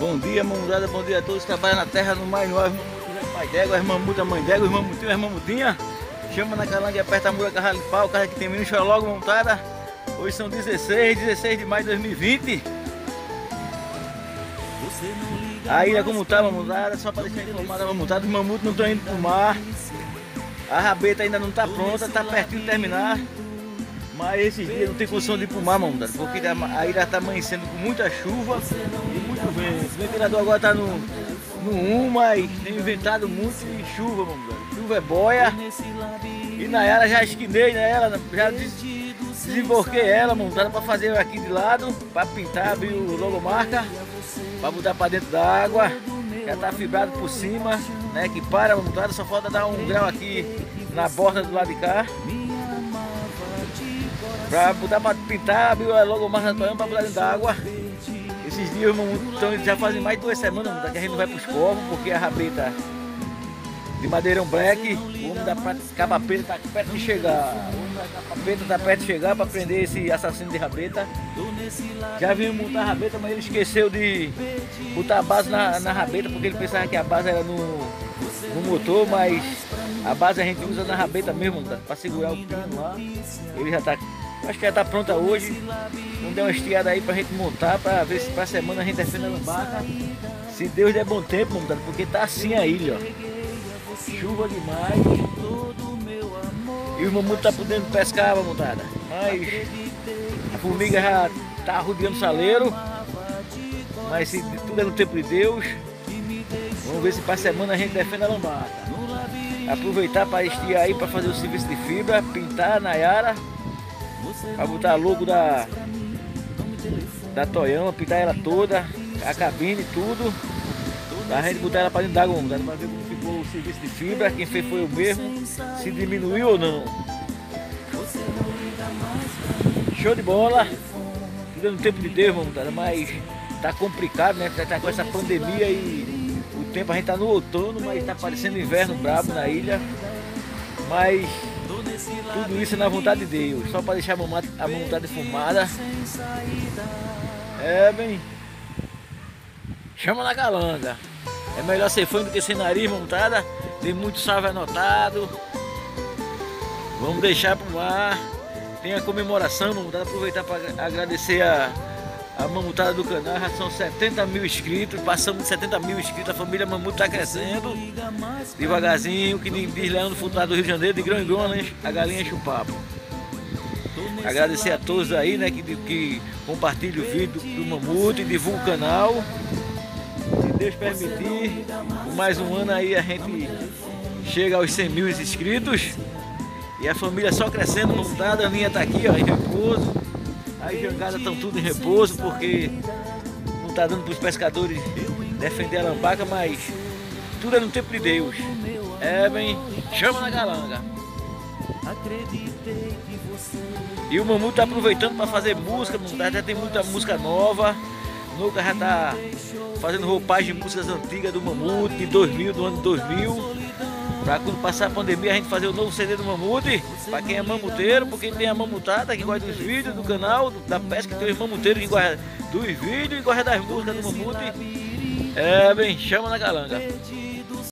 Bom dia, mamudada, bom dia a todos que trabalham na terra, no ar, os pai d'égua, as mamutas, mãe d'égua, os mamutinhos, as mamutinhas. Chama na calanga aperta a carro de pau, cara que tem menino, chora logo montada. Hoje são 16, 16 de maio de 2020. A ilha como tá, mamudada, só para deixar informada, mamudada, os mamutos não estão indo pro mar. A rabeta ainda não está pronta, está pertinho de terminar. Mas esses dias não tem condição de ir pro mar, mamudada, porque a ilha está amanhecendo com muita chuva e muito vento. O ventilador agora está no, no 1, mas tem inventado muito de chuva, mamudada. Chuva é boia. E Nayara já esquinei nela, já desemborquei ela, montada para fazer aqui de lado, para pintar, abrir o logomarca, para botar para dentro da água. Já tá fibrado por cima, né? Que para montada, só falta dar um grau aqui na borda do lado de cá. Pra botar para pintar, abrir a logomarca para botar dentro da água. Esses dias então, já fazem mais de duas semanas que a gente não vai para os corvos, porque a rabeta de madeirão black, o homem da capapeta tá perto de chegar. O homem da tá perto de chegar para prender esse assassino de rabeta. Já vimos montar a rabeta, mas ele esqueceu de botar a base na, na rabeta, porque ele pensava que a base era no, no motor, mas a base a gente usa na rabeta mesmo, tá? para segurar o pino lá. Ele já tá. Acho que já tá pronta hoje. Vamos dar uma estiada aí pra gente montar, para ver se pra semana a gente defende a lambaca. Se Deus der bom tempo, montado, porque tá assim a ilha, ó chuva demais. E o mamuto tá podendo pescar, mamutada. Mas a formiga já tá rodeando o saleiro. Mas se tudo é no tempo de Deus, vamos ver se para semana a gente defende a lambada. Aproveitar para estiar aí para fazer o serviço de fibra, pintar a Nayara, para botar logo da, da Toyama, pintar ela toda, a cabine, tudo. A gente botar ela para dentro d'água, para ver como ficou o serviço de fibra, quem fez foi o mesmo, se diminuiu ou não. Show de bola, tudo no tempo de Deus, vamos mas tá complicado, né? Tá, tá com essa pandemia e o tempo, a gente tá no outono, mas tá parecendo inverno brabo na ilha. Mas tudo isso na vontade de Deus, só para deixar a vontade fumada. É, bem. Chama na galanga. É melhor ser fã do que sem nariz montada. Tem muito salve anotado. Vamos deixar pro mar. Tem a comemoração, mamutada. Aproveitar para agradecer a, a mamutada do canal. Já são 70 mil inscritos. Passamos de 70 mil inscritos. A família Mamuto está crescendo. Devagarzinho, que nem diz Leandro Furtado do Rio de Janeiro. De grão em grão, a galinha papo. Agradecer a todos aí, né, que, que compartilham o vídeo do, Mamuto e divulgam o canal. Deus permitir, por mais um ano aí a gente chega aos 100 mil inscritos. E a família só crescendo, montada, a minha tá aqui ó, em repouso. As jangadas estão tudo em repouso porque não tá dando para os pescadores defender a lambaca, mas tudo é no tempo de Deus. É bem, chama na galanga. E o Mamu tá aproveitando para fazer música, já tem muita música nova. Nuca já tá fazendo roupagem de músicas antigas do Mamute, de 2000, do ano 2000. Quando passar a pandemia a gente fazer o novo CD do Mamute. Pra quem é mamuteiro, porque tem a mamutada que gosta dos vídeos do canal, da pesca, tem os mamuteiros que gostam dos vídeos e gosta das músicas do Mamute. É, bem, chama na galanga.